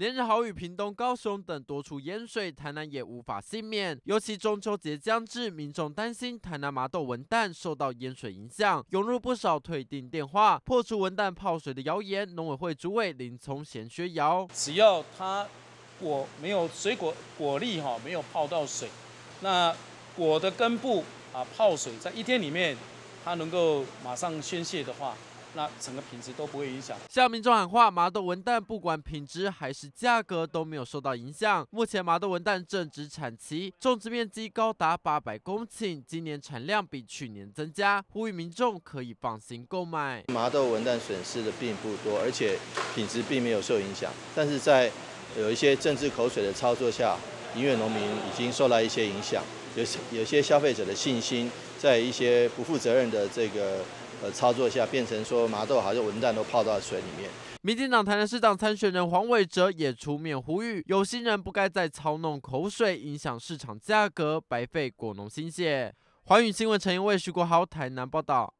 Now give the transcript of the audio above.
连日豪雨，屏东、高雄等多处淹水，台南也无法幸免。尤其中秋节将至，民众担心台南麻豆文旦受到淹水影响，涌入不少退订电话。破除文旦泡水的谣言，农委会主委林聪贤薛谣：只要它果没有水果果粒哈没有泡到水，那果的根部啊泡水，在一天里面它能够马上宣泄的话。那整个品质都不会影响。向民众喊话，麻豆文旦不管品质还是价格都没有受到影响。目前麻豆文旦正值产期，种植面积高达八百公顷，今年产量比去年增加，呼吁民众可以放心购买。麻豆文旦损失的并不多，而且品质并没有受影响。但是在有一些政治口水的操作下，营业农民已经受到一些影响，有有些消费者的信心在一些不负责任的这个。呃，操作下变成说麻豆好像文旦都泡到水里面。民进党台南市长参选人黄伟哲也出面呼吁，有心人不该再操弄口水，影响市场价格，白费果农心血。华语新闻陈英卫、徐国豪台南报道。